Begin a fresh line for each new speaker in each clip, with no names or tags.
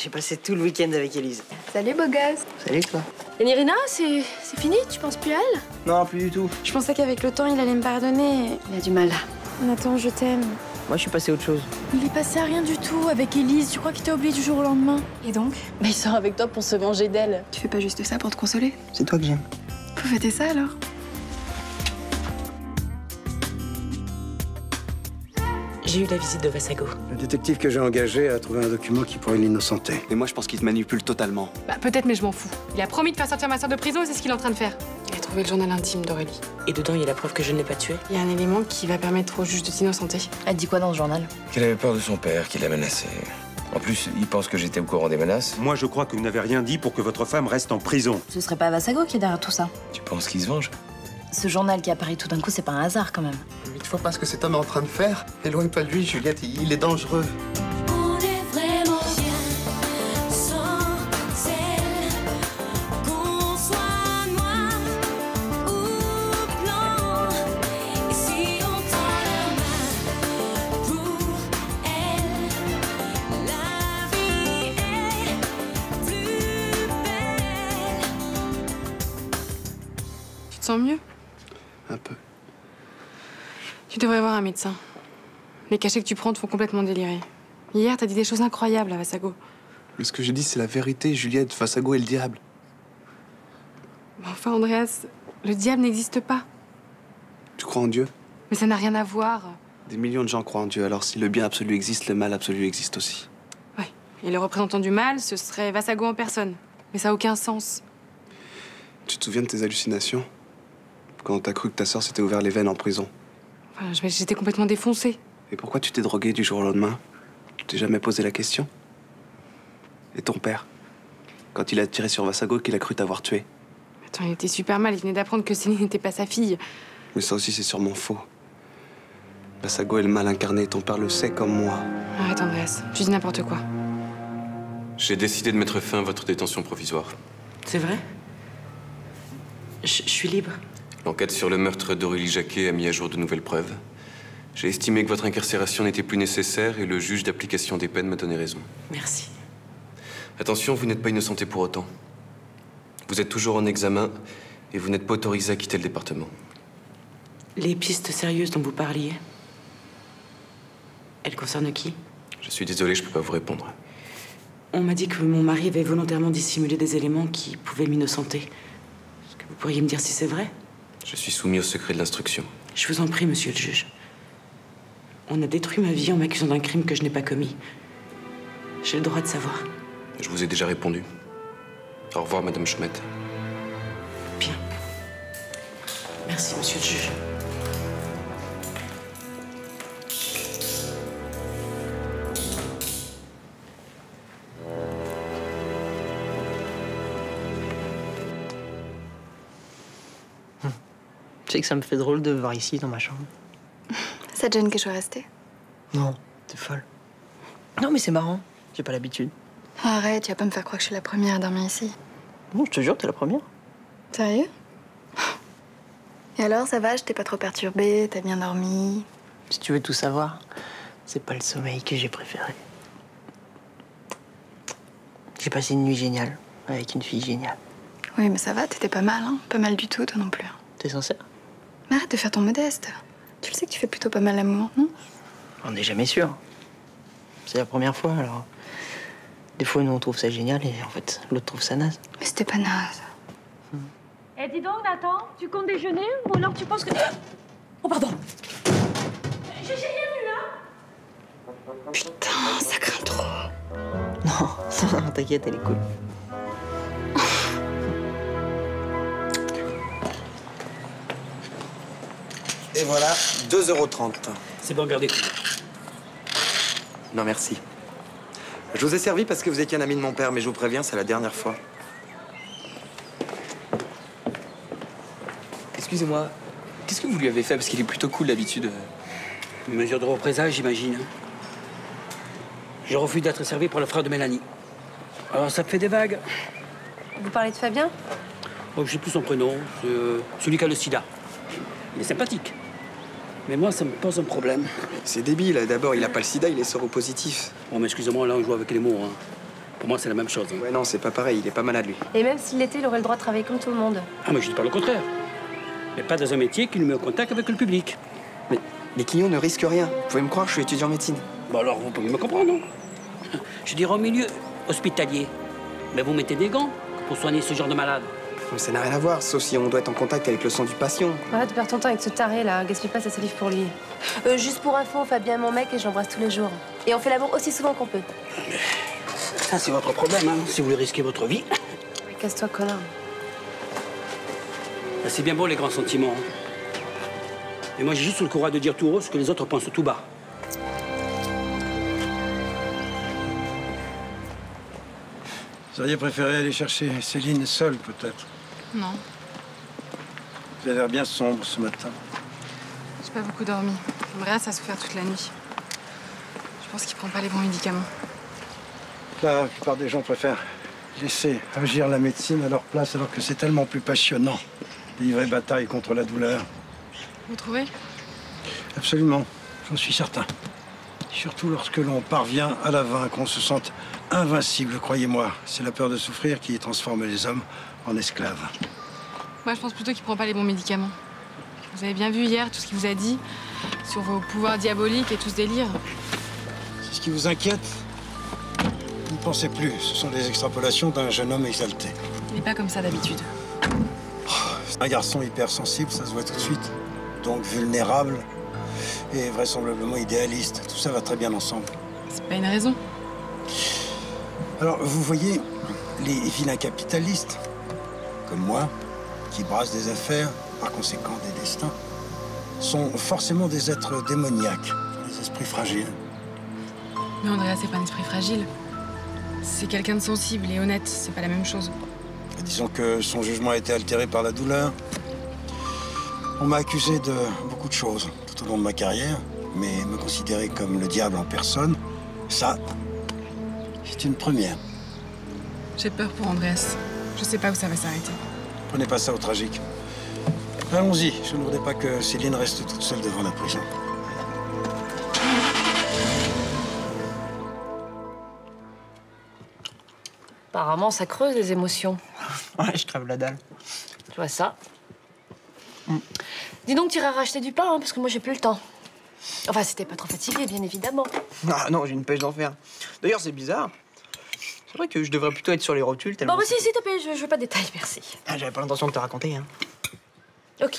J'ai passé tout le week-end avec Elise.
Salut beau gosse.
Salut toi.
Et Nirina, c'est c'est fini Tu penses plus à elle?
Non, plus du tout.
Je pensais qu'avec le temps, il allait me pardonner.
Il a du mal.
Nathan, je t'aime.
Moi, je suis passé à autre chose.
Il est passé à rien du tout avec Elise. Tu crois qu'il t'a oublié du jour au lendemain?
Et donc?
Mais il sort avec toi pour se venger d'elle.
Tu fais pas juste ça pour te consoler?
C'est toi que j'aime.
Faut fêter ça alors
J'ai eu la visite de Vassago.
Le détective que j'ai engagé a trouvé un document qui pourrait l'innocenter.
Mais moi, je pense qu'il te manipule totalement.
Bah peut-être, mais je m'en fous. Il a promis de faire sortir ma soeur de prison et c'est ce qu'il est en train de faire. Il a trouvé le journal intime d'Aurélie.
Et dedans, il y a la preuve que je ne l'ai pas tué.
Il y a un élément qui va permettre au juge de t'innocenter.
Elle dit quoi dans le journal?
Qu'elle avait peur de son père, qu'il la menaçait. En plus, il pense que j'étais au courant des menaces.
Moi, je crois que vous n'avez rien dit pour que votre femme reste en prison.
Ce serait pas Vassago qui est derrière tout ça.
Tu penses qu'il se venge?
Ce journal qui apparaît tout d'un coup, c'est pas un hasard quand même.
Tu vois pas ce que cet homme est en train de faire Éloigne-toi de lui, Juliette, il est dangereux.
Les cachets que tu prends te font complètement délirer. Hier, t'as dit des choses incroyables à Vassago.
Mais ce que je dis, c'est la vérité, Juliette. Fassago est le diable.
Mais Enfin, Andreas, le diable n'existe pas.
Tu crois en Dieu?
Mais ça n'a rien à voir.
Des millions de gens croient en Dieu. Alors si le bien absolu existe, le mal absolu existe aussi.
Ouais. Et le représentant du mal, ce serait Vassago en personne. Mais ça n'a aucun sens.
Tu te souviens de tes hallucinations? Quand t'as cru que ta sœur s'était ouvert les veines en prison.
Enfin, j'étais complètement défoncée.
Et pourquoi tu t'es drogué du jour au lendemain? Tu t'es jamais posé la question? Et ton père? Quand il a tiré sur Vassago, qu'il a cru t'avoir tué.
Attends, il était super mal. Il venait d'apprendre que Céline n'était pas sa fille.
Mais ça aussi, c'est sûrement faux. Vassago est le mal incarné, ton père le sait comme moi.
Arrête, Andreas. Tu dis n'importe quoi.
J'ai décidé de mettre fin à votre détention provisoire.
C'est vrai? Je je suis libre.
L'enquête sur le meurtre d'Aurélie Jacquet a mis à jour de nouvelles preuves. J'ai estimé que votre incarcération n'était plus nécessaire et le juge d'application des peines m'a donné raison.
Merci.
Attention, vous n'êtes pas innocenté pour autant. Vous êtes toujours en examen et vous n'êtes pas autorisé à quitter le département.
Les pistes sérieuses dont vous parliez, elles concernent qui?
Je suis désolé, je peux pas vous répondre.
On m'a dit que mon mari avait volontairement dissimulé des éléments qui pouvaient m'innocenter. Est-ce que vous pourriez me dire si c'est vrai?
Je suis soumis au secret de l'instruction.
Je vous en prie, monsieur le juge. On a détruit ma vie en m'accusant d'un crime que je n'ai pas commis. J'ai le droit de savoir.
Je vous ai déjà répondu. Au revoir, Madame Schmidt.
Bien. Merci, monsieur le juge.
Tu sais que ça me fait drôle de voir ici dans ma chambre.
Ça te gêne que je sois restée?
Non, t'es folle. Non, mais c'est marrant. J'ai pas l'habitude.
Arrête, tu vas pas me faire croire que je suis la première à dormir ici.
Non, je te jure, t'es la première.
Sérieux? Et alors, ça va Je t'ai pas trop perturbée T'as bien dormi?
Si tu veux tout savoir, c'est pas le sommeil que j'ai préféré. J'ai passé une nuit géniale avec une fille géniale.
Oui, mais ça va, t'étais pas mal, hein Pas mal du tout, toi non plus.
T'es sincère?
Mais arrête de faire ton modeste. Tu le sais que tu fais plutôt pas mal l'amour, non?
On n'est jamais sûr. C'est la première fois, alors. Des fois, nous, on trouve ça génial et en fait, l'autre trouve ça naze.
Mais c'était pas naze.
Eh, dis donc, Nathan, tu comptes déjeuner ou alors tu penses que. Oh, pardon
Putain, ça craint trop.
Non, t'inquiète, elle est cool.
Et voilà, 2,30€.
C'est bon, gardez.
Non, merci. Je vous ai servi parce que vous étiez un ami de mon père, mais je vous préviens, c'est la dernière fois.
Excusez-moi, qu'est-ce que vous lui avez fait? Parce qu'il est plutôt cool d'habitude.
Une mesure de représailles, j'imagine. hein. Je refuse d'être servi par le frère de Mélanie. Alors ça fait des vagues?
Vous parlez de Fabien?
Oh, je sais plus son prénom, c'est euh, celui qui a le sida. Il est sympathique. Mais moi, ça me pose un problème.
C'est débile. D'abord, il a pas le sida, il est séropositif.
Bon, mais excusez-moi, là, on joue avec les mots. hein. Pour moi, c'est la même chose. hein.
Ouais, non, c'est pas pareil, il est pas malade, lui.
Et même s'il l'était, il aurait le droit de travailler comme tout le monde.
Ah, mais je dis pas le contraire. Mais pas dans un métier qui nous met en contact avec le public.
Mais les clients ne risquent rien. Vous pouvez me croire, je suis étudiant en médecine.
Bon, alors, vous pouvez me comprendre, non Je dirais au milieu hospitalier. Mais vous mettez des gants pour soigner ce genre de malade.
Mais ça n'a rien à voir, sauf si on doit être en contact avec le sang du patient.
Arrête de perdre ton temps avec ce taré là, gaspille pas sa salive pour lui. Euh, juste pour info, Fabien est mon mec et je l'embrasse tous les jours. Et on fait l'amour aussi souvent qu'on peut.
Ça, c'est votre problème, hein, si vous voulez risquer votre vie.
Casse-toi, connard.
Ben, C'est bien beau, les grands sentiments. hein. Mais moi, j'ai juste le courage de dire tout haut ce que les autres pensent tout bas.
Vous auriez préféré aller chercher Céline seule, peut-être.
Non,
Vous avez l'air bien sombre ce matin.
j'ai pas beaucoup dormi. Andreas a souffert toute la nuit. Je pense qu'il prend pas les bons médicaments.
La plupart des gens préfèrent laisser agir la médecine à leur place alors que c'est tellement plus passionnant de livrer bataille contre la douleur.
Vous trouvez?
Absolument, j'en suis certain. Surtout lorsque l'on parvient à la vaincre, on se sent invincible, croyez-moi. C'est la peur de souffrir qui transforme les hommes en esclaves.
Moi, je pense plutôt qu'il prend pas les bons médicaments. Vous avez bien vu hier tout ce qu'il vous a dit sur vos pouvoirs diaboliques et tout ce délire.
C'est ce qui vous inquiète? Ne pensez plus, ce sont des extrapolations d'un jeune homme exalté.
Il n'est pas comme ça d'habitude.
Un garçon hypersensible, ça se voit tout de suite. Donc vulnérable et vraisemblablement idéaliste. Tout ça va très bien ensemble.
C'est pas une raison.
Alors, vous voyez, les vilains capitalistes, comme moi, qui brassent des affaires, par conséquent des destins, sont forcément des êtres démoniaques, des esprits fragiles.
Mais Andrea, c'est pas un esprit fragile. C'est quelqu'un de sensible et honnête. C'est pas la même chose.
Et disons que son jugement a été altéré par la douleur. On m'a accusé de beaucoup de choses tout au long de ma carrière, mais me considérer comme le diable en personne, ça, c'est une première.
J'ai peur pour Andreas. Je sais pas où ça va s'arrêter.
Prenez pas ça au tragique. Allons-y, je ne voudrais pas que Céline reste toute seule devant la prison.
Apparemment, ça creuse les émotions.
Ouais, je crève la dalle.
Tu vois ça Dis donc, tu iras racheter du pain, hein, parce que moi, j'ai plus le temps. Enfin, si t'es pas trop fatigué, bien évidemment.
Ah non, j'ai une pêche d'enfer. D'ailleurs, c'est bizarre. C'est vrai que je devrais plutôt être sur les rotules tellement.
Bon, bah, si, s'il te plaît, je, je veux pas de détails, merci.
Ah, J'avais pas l'intention de te raconter. Hein.
Ok.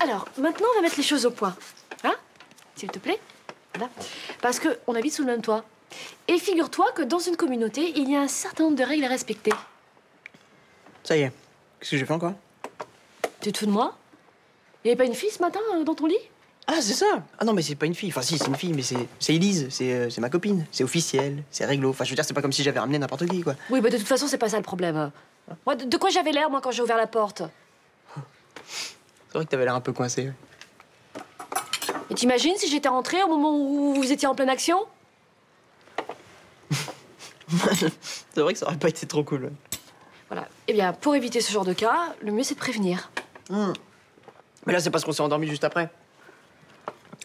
Alors, maintenant, on va mettre les choses au point. Hein S'il te plaît? Voilà. Parce que on habite sous le même toit. Et figure-toi que dans une communauté, il y a un certain nombre de règles à respecter.
Ça y est. Qu'est-ce que j'ai fait encore?
Tu te fous de moi? Il n'y avait pas une fille ce matin euh, dans ton lit?
Ah, c'est ça Ah non, mais c'est pas une fille. Enfin, si, c'est une fille, mais c'est c'est Elise. C'est euh, c'est ma copine. C'est officiel. C'est réglo. Enfin, je veux dire, c'est pas comme si j'avais ramené n'importe qui, quoi.
Oui, bah de toute façon, c'est pas ça le problème. Moi, de, de quoi j'avais l'air, moi, quand j'ai ouvert la porte
C'est vrai que t'avais l'air un peu coincé. ouais.
Et t'imagines si j'étais rentrée au moment où vous étiez en pleine action
c'est vrai que ça aurait pas été trop cool. ouais.
Voilà. Eh bien, pour éviter ce genre de cas, le mieux, c'est de prévenir.
Mais là, c'est parce qu'on s'est endormi juste après.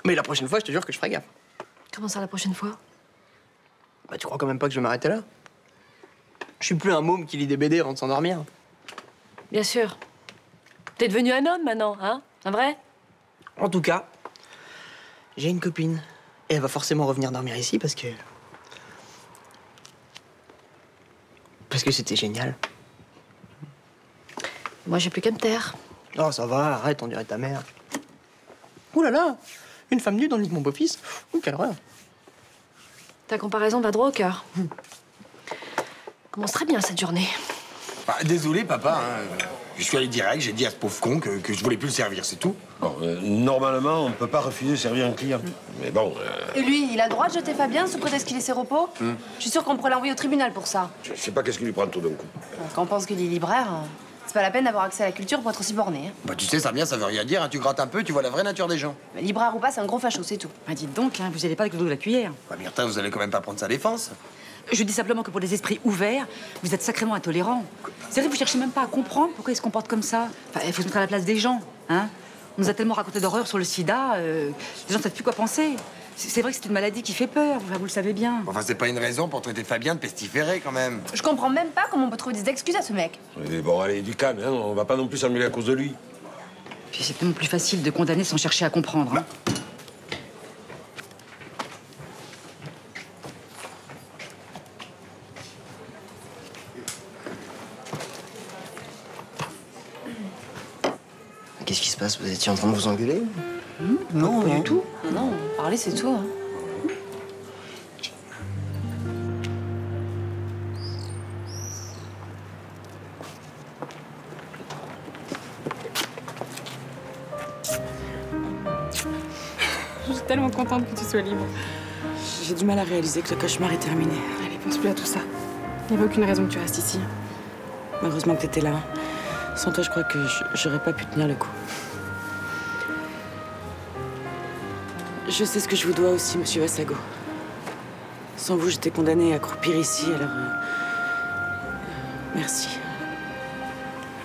Mais la prochaine fois, je te jure que je ferai gaffe.
Comment ça, la prochaine fois?
Bah, tu crois quand même pas que je vais m'arrêter là? Je suis plus un môme qui lit des BD avant de s'endormir.
Bien sûr. T'es devenu un homme maintenant, hein? Un vrai?
En tout cas, j'ai une copine. Et elle va forcément revenir dormir ici parce que. Parce que c'était génial.
Moi, j'ai plus qu'à me taire.
Oh, ça va, arrête, on dirait ta mère. Ouh là là Une femme nue dans le lit de mon beau-fils Ouh, quelle horreur
Ta comparaison va droit au cœur. Commence très bien cette journée?
Bah, désolé, papa. hein. Je suis allé direct, j'ai dit à ce pauvre con que, que je voulais plus le servir, c'est tout.
Bon, euh, normalement, on ne peut pas refuser de servir un client. Mais bon, euh,
Et lui, il a le droit de jeter Fabien sous prétexte qu'il est ses repos?
Hmm.
Je suis sûre qu'on pourrait l'envoyer au tribunal pour ça.
je sais pas qu'est-ce qui lui prend tout d'un coup.
Quand on pense qu'il est libraire, euh, c'est pas la peine d'avoir accès à la culture pour être aussi borné. hein.
Bah, tu sais, ça vient, ça veut rien dire. hein. Tu grattes un peu, tu vois la vraie nature des gens.
Mais libraire ou pas, c'est un gros facho, c'est tout.
Bah dites donc, hein, vous n'allez pas avec le dos de la cuillère.
Bah, Myrtin, vous allez quand même pas prendre sa défense.
Je dis simplement que pour les esprits ouverts, vous êtes sacrément intolérants. C'est vrai, vous cherchez même pas à comprendre pourquoi ils se comportent comme ça. Enfin, il faut se mettre à la place des gens, hein. On nous a tellement raconté d'horreurs sur le sida, euh, les gens ne savent plus quoi penser. C'est vrai que c'est une maladie qui fait peur, enfin, vous le savez bien.
Enfin, c'est pas une raison pour traiter Fabien de pestiféré, quand même.
Je comprends même pas comment on peut trouver des excuses à ce mec.
Mais bon, allez, du calme, hein, on va pas non plus s'ennuyer à cause de lui.
Puis c'est tellement plus facile de condamner sans chercher à comprendre. hein.
Qu'est-ce qui se passe? Vous étiez en train de vous engueuler
Non,
pas
du tout. Non, parler c'est tout. hein.
Je suis tellement contente que tu sois libre.
J'ai du mal à réaliser que le cauchemar est terminé.
Allez, pense plus à tout ça. Il n'y avait aucune raison que tu restes ici.
Heureusement que t'étais là. Sans toi, je crois que j'aurais pas pu tenir le coup. Je sais ce que je vous dois aussi, monsieur Vassago. Sans vous, j'étais condamnée à croupir ici, alors. euh, Merci.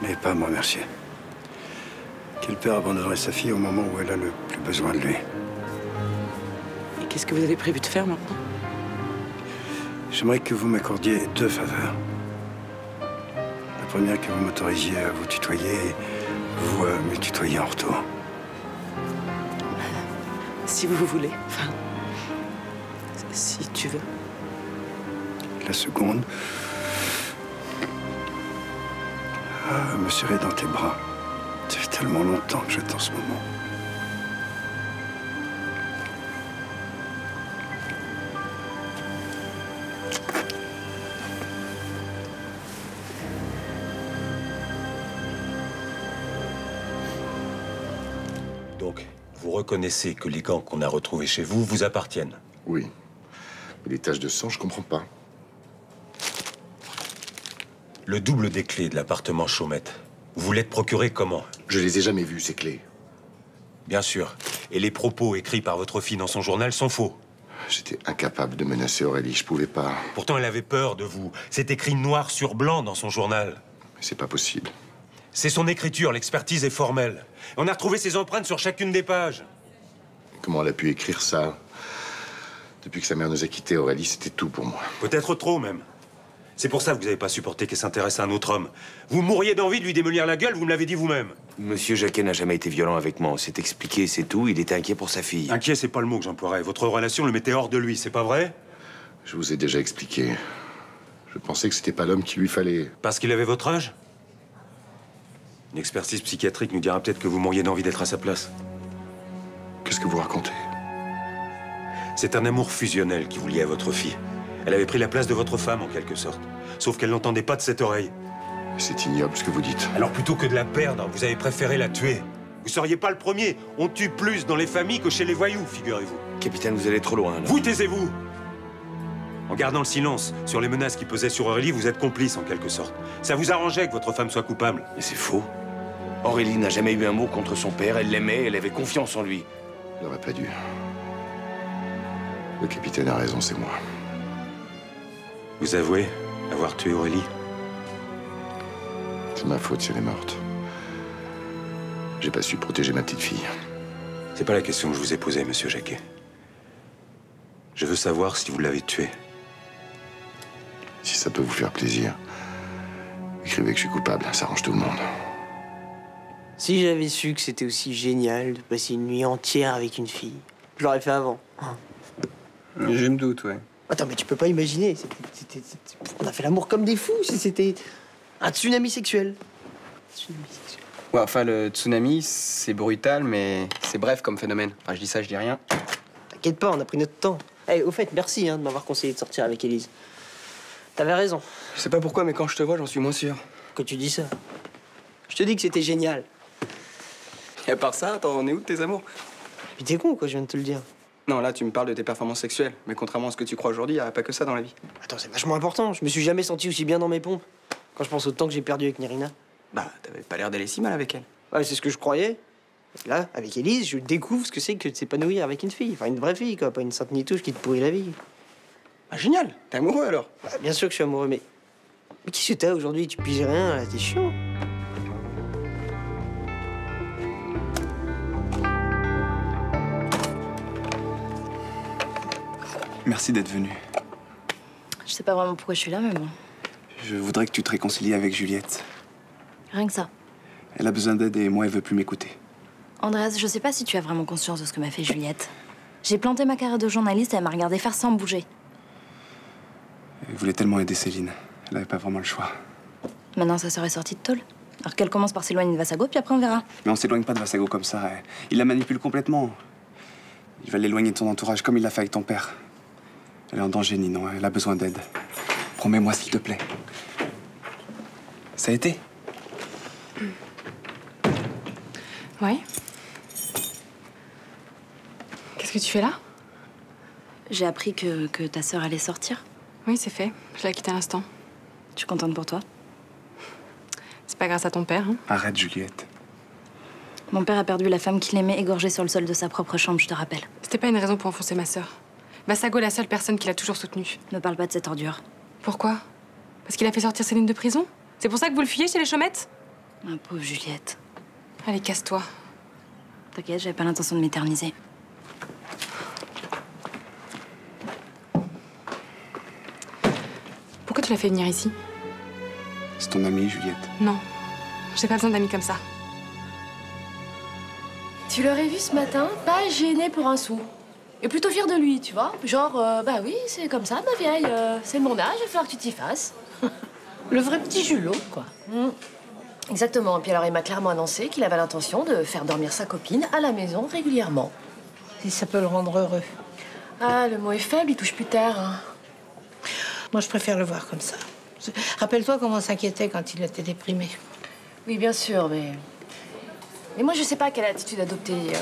Mais pas à me remercier. Quel père abandonnerait sa fille au moment où elle a le plus besoin de lui
Et qu'est-ce que vous avez prévu de faire maintenant?
J'aimerais que vous m'accordiez deux faveurs. La première, que vous m'autorisiez à vous tutoyer et vous à me tutoyer en retour.
Si vous voulez. Enfin. Si tu veux.
La seconde, ah, me serrer dans tes bras. Fait tellement longtemps que j'attends ce moment.
Reconnaissez que les gants qu'on a retrouvés chez vous vous appartiennent
Oui. Mais les taches de sang, je comprends pas.
Le double des clés de l'appartement Chaumette, vous voulez te procurer comment?
Je les ai jamais vues, ces clés.
Bien sûr. Et les propos écrits par votre fille dans son journal sont faux.
J'étais incapable de menacer Aurélie, je pouvais pas.
Pourtant, elle avait peur de vous. C'est écrit noir sur blanc dans son journal.
Mais c'est pas possible.
C'est son écriture, l'expertise est formelle. On a retrouvé ses empreintes sur chacune des pages.
Comment elle a pu écrire ça Depuis que sa mère nous a quittés, Aurélie, c'était tout pour moi.
Peut-être trop même. C'est pour ça que vous n'avez pas supporté qu'elle s'intéresse à un autre homme. Vous mourriez d'envie de lui démolir la gueule, vous me l'avez dit vous-même.
Monsieur Jacquet n'a jamais été violent avec moi. On s'est expliqué, c'est tout. Il était inquiet pour sa fille.
Inquiet, c'est pas le mot que j'emploierais. Votre relation le mettait hors de lui, c'est pas vrai?
Je vous ai déjà expliqué. Je pensais que c'était pas l'homme qu'il lui fallait.
Parce qu'il avait votre âge? Une expertise psychiatrique nous dira peut-être que vous mourriez d'envie d'être à sa place.
Qu'est-ce que vous racontez?
C'est un amour fusionnel qui vous liait à votre fille. Elle avait pris la place de votre femme, en quelque sorte. Sauf qu'elle n'entendait pas de cette oreille.
C'est ignoble ce que vous dites.
Alors plutôt que de la perdre, vous avez préféré la tuer. Vous seriez pas le premier. On tue plus dans les familles que chez les voyous, figurez-vous.
Capitaine, vous allez trop loin, là.
Vous taisez-vous En gardant le silence sur les menaces qui pesaient sur Aurélie, vous êtes complice en quelque sorte. Ça vous arrangeait que votre femme soit coupable.
Mais c'est faux. Aurélie n'a jamais eu un mot contre son père. Elle l'aimait, elle avait confiance en lui.
Il n'aurait pas dû. Le capitaine a raison, c'est moi.
Vous avouez avoir tué Aurélie
C'est ma faute si elle est morte. J'ai pas su protéger ma petite fille.
C'est pas la question que je vous ai posée, monsieur Jacquet. Je veux savoir si vous l'avez tuée.
Si ça peut vous faire plaisir, écrivez que je suis coupable, ça arrange tout le monde.
Si j'avais su que c'était aussi génial de passer une nuit entière avec une fille, je l'aurais fait avant.
Je me doute, ouais.
Attends, mais tu peux pas imaginer. On a fait l'amour comme des fous. si C'était un tsunami sexuel. Tsunami sexuel.
Ouais, enfin, le tsunami, c'est brutal, mais c'est bref comme phénomène. Enfin, je dis ça, je dis rien.
T'inquiète pas, on a pris notre temps. Eh, au fait, merci hein, de m'avoir conseillé de sortir avec Élise. T'avais raison.
Je sais pas pourquoi, mais quand je te vois, j'en suis moins sûr.
Que tu dis ça. Je te dis que c'était génial.
Et à part ça, t'en es où de tes amours?
Mais t'es con, quoi, je viens de te le dire.
Non, là, tu me parles de tes performances sexuelles. Mais contrairement à ce que tu crois aujourd'hui, y a pas que ça dans la vie.
Attends, c'est vachement important. Je me suis jamais senti aussi bien dans mes pompes. Quand je pense au temps que j'ai perdu avec Nirina.
Bah, t'avais pas l'air d'aller si mal avec elle.
Ouais, c'est ce que je croyais. Là, avec Élise, je découvre ce que c'est que de s'épanouir avec une fille. Enfin, une vraie fille, quoi. Pas une sainte nitouche qui te pourrit la vie.
Ah, génial T'es amoureux alors
Bah, bien sûr que je suis amoureux, mais. Mais qu'est-ce que t'as aujourd'hui? Tu piges rien, là, t'es chiant.
Merci d'être venu.
Je sais pas vraiment pourquoi je suis là, mais bon.
Je voudrais que tu te réconcilies avec Juliette.
Rien que ça.
Elle a besoin d'aide et moi, elle veut plus m'écouter.
Andreas, je sais pas si tu as vraiment conscience de ce que m'a fait Juliette. J'ai planté ma carrière de journaliste et elle m'a regardé faire sans bouger.
Elle voulait tellement aider Céline. Elle avait pas vraiment le choix.
Maintenant, sa sœur est sortie de tôle. Alors qu'elle commence par s'éloigner de Vassago, puis après on verra.
Mais on s'éloigne pas de Vassago comme ça. Il la manipule complètement. Il va l'éloigner de ton entourage comme il l'a fait avec ton père. Elle est en danger, Ninon. Elle a besoin d'aide. Promets-moi, s'il te plaît. Ça a été
Ouais. Qu'est-ce que tu fais là?
J'ai appris que, que ta sœur allait sortir.
Oui, c'est fait. Je l'ai quitté à l'instant.
Je suis contente pour toi.
C'est pas grâce à ton père, hein
Arrête, Juliette.
Mon père a perdu la femme qu'il aimait égorgée sur le sol de sa propre chambre, je te rappelle.
C'était pas une raison pour enfoncer ma sœur. Vassago est la seule personne qui l'a toujours soutenue.
Ne parle pas de cette ordure.
Pourquoi? Parce qu'il a fait sortir Céline de prison? C'est pour ça que vous le fuyez chez les chômettes
Ma pauvre Juliette.
Allez, casse-toi.
T'inquiète, j'avais pas l'intention de m'éterniser.
Pourquoi tu l'as fait venir ici?
C'est ton ami, Juliette.
Non. J'ai pas besoin d'amis comme ça.
Tu l'aurais vu ce matin, pas gêné pour un sou. Et plutôt fier de lui, tu vois. Genre, euh, bah oui, c'est comme ça, ma vieille. euh, c'est mon âge, il va falloir que tu t'y fasses.
Le vrai petit Julot, quoi.
Mm. Exactement. Et puis alors, il m'a clairement annoncé qu'il avait l'intention de faire dormir sa copine à la maison régulièrement.
Si ça peut le rendre heureux.
Ah, le mot est faible, il touche plus terre. hein.
Moi, je préfère le voir comme ça. Rappelle-toi comment on s'inquiétait quand il était déprimé.
Oui, bien sûr, mais. Mais moi, je sais pas quelle attitude adopter. euh.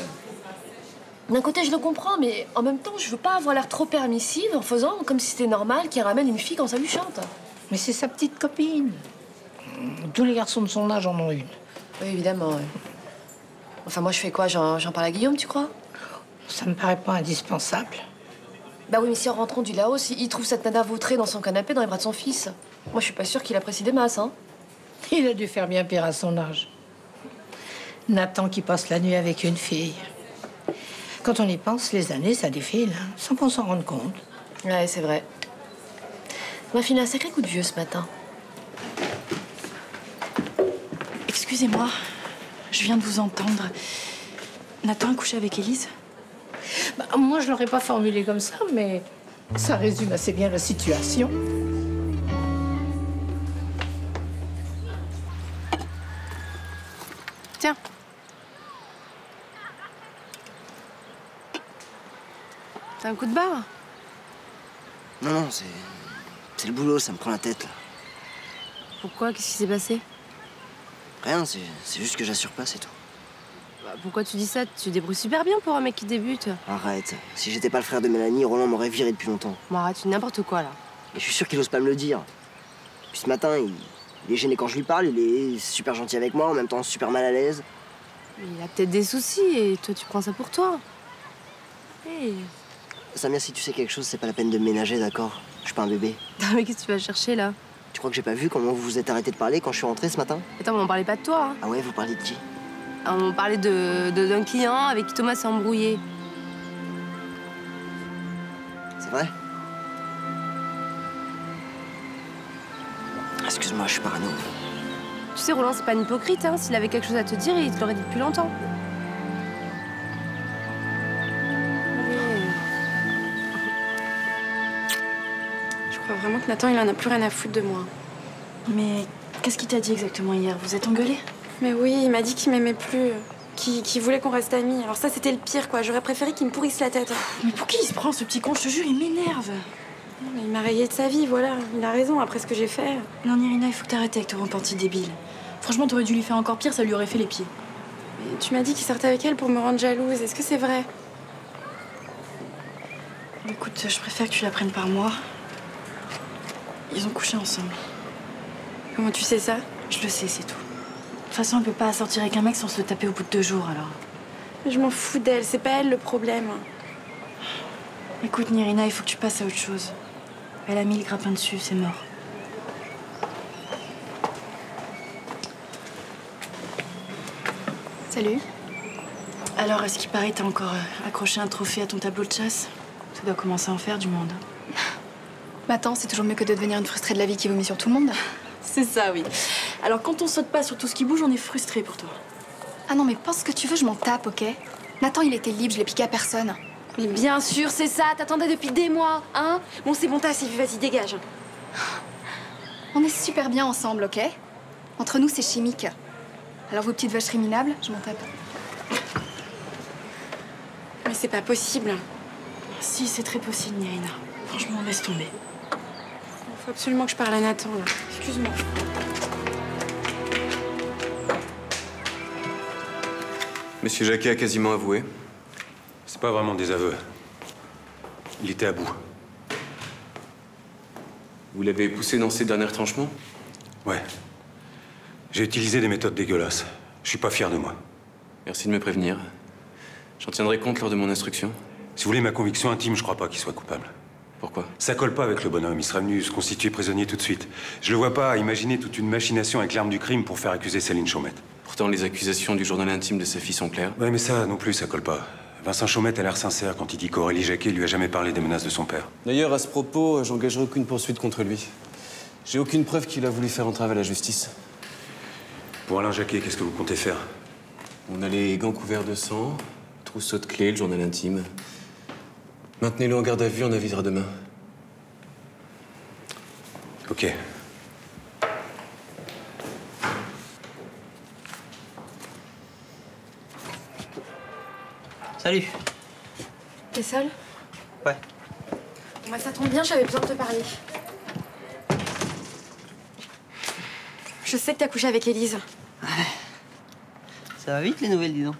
D'un côté, je le comprends, mais en même temps, je veux pas avoir l'air trop permissive en faisant comme si c'était normal qu'il ramène une fille quand ça lui chante.
Mais c'est sa petite copine. Tous les garçons de son âge en ont une.
Oui, évidemment, ouais. Enfin, moi, je fais quoi? J'en parle à Guillaume, tu crois?
Ça me paraît pas indispensable.
Bah oui, mais si en rentrant du Laos, il il trouve cette nana vautrée dans son canapé dans les bras de son fils. Moi, je suis pas sûre qu'il apprécie des masses, hein.
Il a dû faire bien pire à son âge. Nathan qui passe la nuit avec une fille. Quand on y pense, les années, ça défile, hein, sans qu'on s'en rende compte.
Ouais, c'est vrai. On m'a filé un sacré coup de vieux ce matin.
Excusez-moi, je viens de vous entendre. Nathan a couché avec Élise?
Bah, moi, je l'aurais pas formulé comme ça, mais ça résume assez bien la situation.
Tiens. T'as un coup de barre
Non, non, c'est. C'est le boulot, ça me prend la tête, là.
Pourquoi? Qu'est-ce qui s'est passé?
Rien, c'est juste que j'assure pas, c'est tout.
Bah, Pourquoi tu dis ça? Tu te débrouilles super bien pour un mec qui débute.
Arrête. Si j'étais pas le frère de Mélanie, Roland m'aurait viré depuis longtemps.
Bon, arrête, tu dis n'importe quoi là.
Et je suis sûr qu'il ose pas me le dire. Puis ce matin, il, il est gêné quand je lui parle, il est super gentil avec moi, en même temps super mal à l'aise.
Il a peut-être des soucis et toi tu prends ça pour toi. Hey.
Samia, si tu sais quelque chose, c'est pas la peine de me ménager, d'accord? Je suis pas un bébé.
Non, mais qu'est-ce que tu vas chercher là?
Tu crois que j'ai pas vu comment vous vous êtes arrêté de parler quand je suis rentré ce matin?
Attends, mais on parlait pas de toi. hein.
Ah ouais, vous parliez de qui?
On parlait de de- d'un client avec qui Thomas s'est embrouillé.
C'est vrai? Excuse-moi, je suis parano.
Tu sais, Roland, c'est pas un hypocrite. Hein. S'il avait quelque chose à te dire, il te l'aurait dit depuis longtemps. Vraiment que Nathan, il en a plus rien à foutre de moi.
Mais qu'est-ce qu'il t'a dit exactement hier? Vous êtes engueulés
Mais oui, il m'a dit qu'il m'aimait plus, qu'il qu'il voulait qu'on reste amis. Alors ça, c'était le pire, quoi. J'aurais préféré qu'il me pourrisse la tête.
Mais pour qui il se prend ce petit con? Je te jure, il m'énerve.
Il m'a rayé de sa vie, voilà. Il a raison après ce que j'ai fait.
Non, Irina, il faut que t'arrêtes avec ton repenti débile. Franchement, t'aurais dû lui faire encore pire, ça lui aurait fait les pieds.
Mais tu m'as dit qu'il sortait avec elle pour me rendre jalouse. Est-ce que c'est vrai?
Écoute, je préfère que tu la prennes par moi. Ils ont couché ensemble.
Comment tu sais ça?
Je le sais, c'est tout. De toute façon, elle peut pas sortir avec un mec sans se le taper au bout de deux jours, alors.
Je m'en fous d'elle, c'est pas elle le problème.
Écoute, Nirina, il faut que tu passes à autre chose. Elle a mis le grappin dessus, c'est mort.
Salut.
Alors, est-ce qu'il paraît que t'as encore euh, accroché un trophée à ton tableau de chasse?
Ça doit commencer à en faire du monde.
Mais attends, c'est toujours mieux que de devenir une frustrée de la vie qui vomit sur tout le monde.
C'est ça, oui. Alors quand on saute pas sur tout ce qui bouge, on est frustré pour toi.
Ah non, mais pense ce que tu veux, je m'en tape, ok? Nathan, il était libre, je l'ai piqué à personne.
Mais bien sûr, c'est ça. T'attendais depuis des mois, hein? Bon, c'est bon, t'as assez vu, vas-y, dégage.
On est super bien ensemble, ok? Entre nous, c'est chimique. Alors, vos petites vaches minables, je m'en tape.
Mais c'est pas possible. Si, c'est très possible, Nirina. Franchement, laisse tomber. Faut absolument que je parle à Nathan, là. Excuse-moi.
Monsieur Jacquet a quasiment avoué.
C'est pas vraiment des aveux. Il était à bout.
Vous l'avez poussé dans ses derniers retranchements?
Ouais. J'ai utilisé des méthodes dégueulasses. Je suis pas fier de moi.
Merci de me prévenir. J'en tiendrai compte lors de mon instruction.
Si vous voulez ma conviction intime, je crois pas qu'il soit coupable.
Pourquoi
Ça colle pas avec le bonhomme. Il serait venu se constituer prisonnier tout de suite. Je le vois pas imaginer toute une machination avec l'arme du crime pour faire accuser Céline Chaumette.
Pourtant, les accusations du journal intime de sa fille sont claires.
Ouais, mais ça non plus, ça colle pas. Vincent Chaumette a l'air sincère quand il dit qu'Aurélie Jacquet lui a jamais parlé des menaces de son père.
D'ailleurs, à ce propos, j'engagerai aucune poursuite contre lui. J'ai aucune preuve qu'il a voulu faire entrave à la justice.
Pour Alain Jacquet, qu'est-ce que vous comptez faire?
On a les gants couverts de sang, trousseau de clés, le journal intime. Maintenez-le en garde à vue, on avisera demain.
Ok.
Salut.
T'es seule
Ouais.
Moi, ça tombe bien, j'avais besoin de te parler. Je sais que t'as couché avec Élise.
Ça va vite les nouvelles, dis donc.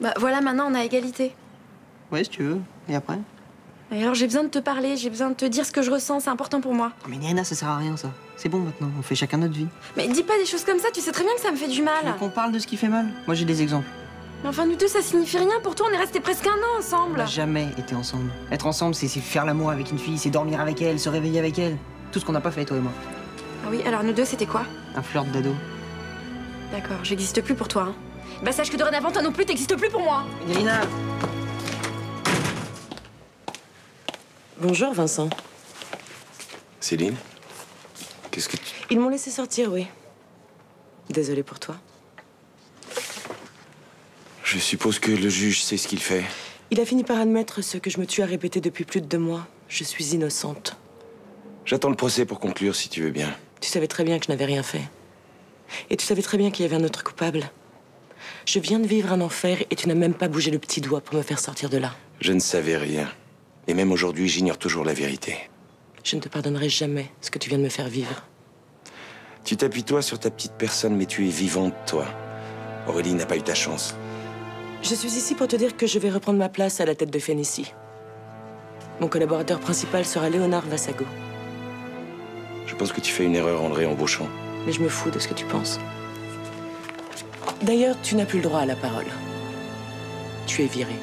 Bah voilà, maintenant on a égalité.
Ouais, si tu veux. Et après?
Et alors j'ai besoin de te parler, j'ai besoin de te dire ce que je ressens, c'est important pour moi.
Mais Nirina, ça sert à rien ça. C'est bon maintenant, on fait chacun notre vie.
Mais dis pas des choses comme ça, tu sais très bien que ça me fait du mal.
On parle de ce qui fait mal? Moi j'ai des exemples.
Mais enfin, nous deux, ça signifie rien. Pour toi, on est restés presque un an
On
ensemble.
n'a jamais été ensemble. Être ensemble, c'est faire l'amour avec une fille, c'est dormir avec elle, se réveiller avec elle. Tout ce qu'on n'a pas fait, toi et moi.
Ah oui, alors nous deux, c'était quoi?
Un flirt d'ado.
D'accord, j'existe plus pour toi. hein. Bah sache que dorénavant, toi non plus, t'existes plus pour moi.
Nirina
Bonjour, Vincent.
Céline Qu'est-ce que tu...
Ils m'ont laissé sortir, oui. Désolée pour toi.
Je suppose que le juge sait ce qu'il fait.
Il a fini par admettre ce que je me tue à répéter depuis plus de deux mois. Je suis innocente.
J'attends le procès pour conclure, si tu veux bien.
Tu savais très bien que je n'avais rien fait. Et tu savais très bien qu'il y avait un autre coupable. Je viens de vivre un enfer et tu n'as même pas bougé le petit doigt pour me faire sortir de là.
Je ne savais rien. Et même aujourd'hui, j'ignore toujours la vérité.
Je ne te pardonnerai jamais ce que tu viens de me faire vivre.
Tu t'appuies toi sur ta petite personne, mais tu es vivante, toi. Aurélie n'a pas eu ta chance.
Je suis ici pour te dire que je vais reprendre ma place à la tête de Phénicie. Mon collaborateur principal sera Léonard Vassago.
Je pense que tu fais une erreur en le réembauchant.
Mais je me fous de ce que tu penses. D'ailleurs, tu n'as plus le droit à la parole. Tu es viré.